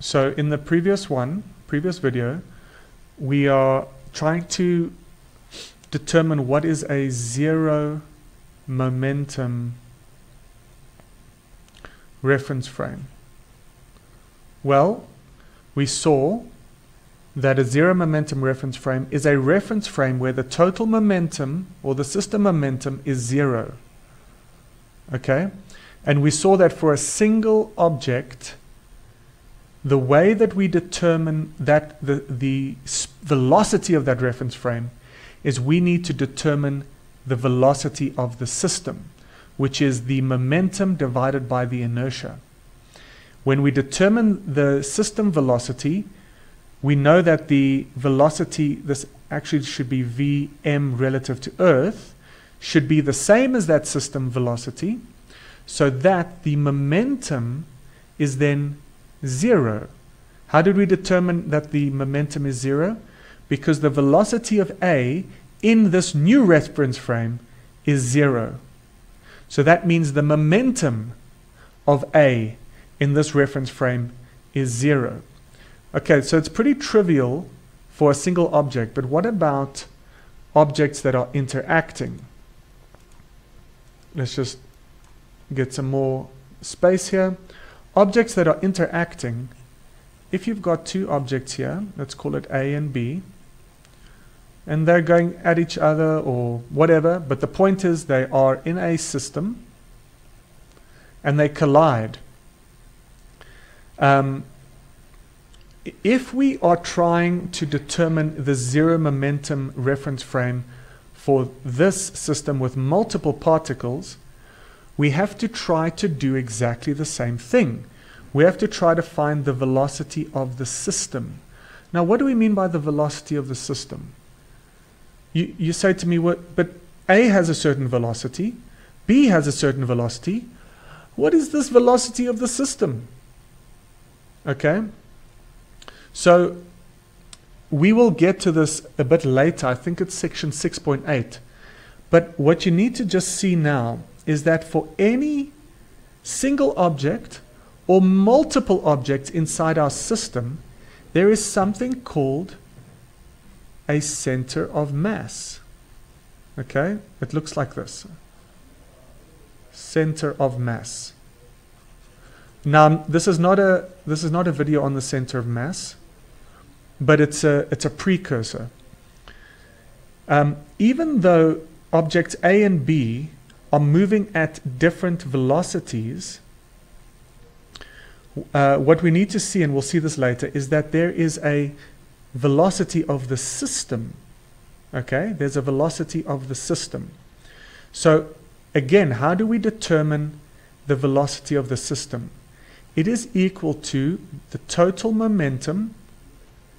So in the previous one, previous video, we are trying to determine what is a zero momentum reference frame. Well, we saw that a zero momentum reference frame is a reference frame where the total momentum or the system momentum is zero. Okay? And we saw that for a single object, the way that we determine that the, the velocity of that reference frame is we need to determine the velocity of the system, which is the momentum divided by the inertia. When we determine the system velocity, we know that the velocity, this actually should be Vm relative to Earth, should be the same as that system velocity, so that the momentum is then zero. How did we determine that the momentum is zero? Because the velocity of A in this new reference frame is zero. So that means the momentum of A in this reference frame is zero. Okay, so it's pretty trivial for a single object, but what about objects that are interacting? Let's just get some more space here. Objects that are interacting, if you've got two objects here, let's call it A and B, and they're going at each other or whatever, but the point is they are in a system and they collide. Um, if we are trying to determine the zero momentum reference frame for this system with multiple particles, we have to try to do exactly the same thing. We have to try to find the velocity of the system. Now, what do we mean by the velocity of the system? You, you say to me, what, but A has a certain velocity, B has a certain velocity. What is this velocity of the system? Okay? So we will get to this a bit later. I think it's section 6.8. But what you need to just see now is that for any single object or multiple objects inside our system, there is something called a center of mass. Okay? It looks like this. Center of mass. Now, this is not a this is not a video on the center of mass, but it's a it's a precursor. Um, even though objects A and B are moving at different velocities, uh, what we need to see, and we'll see this later, is that there is a velocity of the system. Okay, there's a velocity of the system. So, again, how do we determine the velocity of the system? It is equal to the total momentum,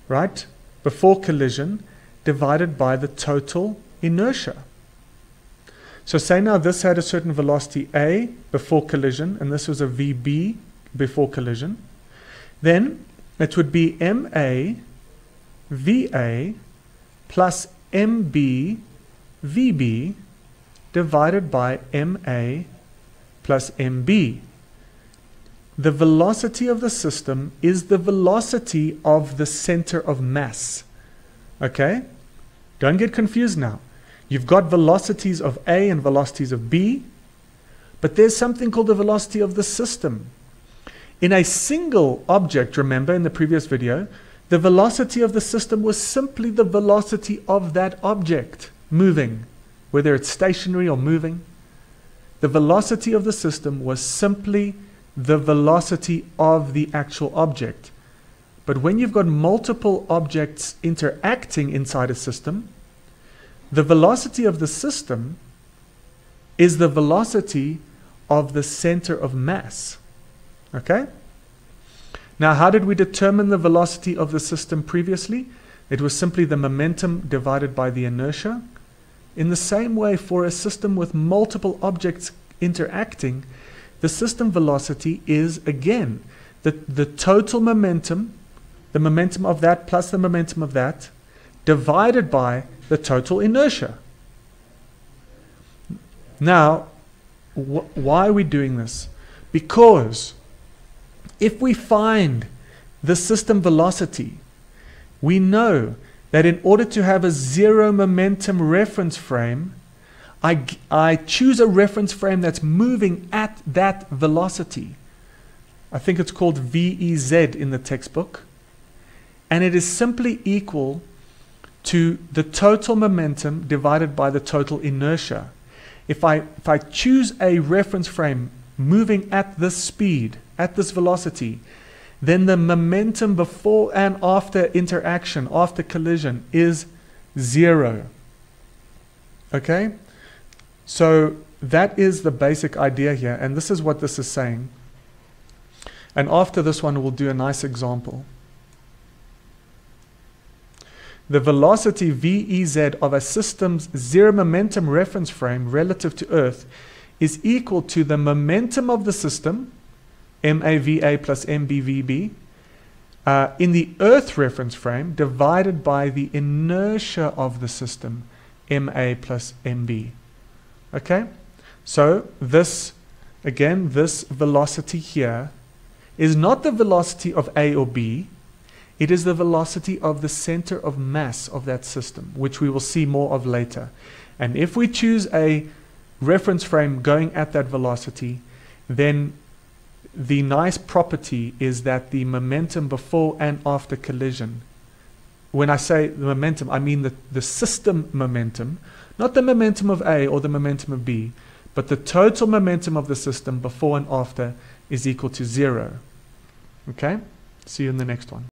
right, before collision, divided by the total inertia. So say now this had a certain velocity a before collision, and this was a vb before collision. Then it would be ma va plus mb vb divided by ma plus mb. The velocity of the system is the velocity of the center of mass. Okay? Don't get confused now. You've got velocities of A and velocities of B, but there's something called the velocity of the system. In a single object, remember in the previous video, the velocity of the system was simply the velocity of that object moving, whether it's stationary or moving. The velocity of the system was simply the velocity of the actual object. But when you've got multiple objects interacting inside a system, the velocity of the system is the velocity of the center of mass. Okay? Now, how did we determine the velocity of the system previously? It was simply the momentum divided by the inertia. In the same way, for a system with multiple objects interacting, the system velocity is again the, the total momentum, the momentum of that plus the momentum of that, divided by the total inertia. Now, wh why are we doing this? Because if we find the system velocity, we know that in order to have a zero momentum reference frame, I, I choose a reference frame that's moving at that velocity. I think it's called VEZ in the textbook. And it is simply equal to the total momentum divided by the total inertia. If I, if I choose a reference frame moving at this speed, at this velocity, then the momentum before and after interaction, after collision, is zero. Okay? So that is the basic idea here, and this is what this is saying. And after this one, we'll do a nice example. The velocity VEZ of a system's zero momentum reference frame relative to Earth is equal to the momentum of the system, MAVA plus MBVB, uh, in the Earth reference frame divided by the inertia of the system, MA plus MB. Okay? So this, again, this velocity here is not the velocity of A or B, it is the velocity of the center of mass of that system, which we will see more of later. And if we choose a reference frame going at that velocity, then the nice property is that the momentum before and after collision, when I say the momentum, I mean the, the system momentum, not the momentum of A or the momentum of B, but the total momentum of the system before and after is equal to zero. Okay? See you in the next one.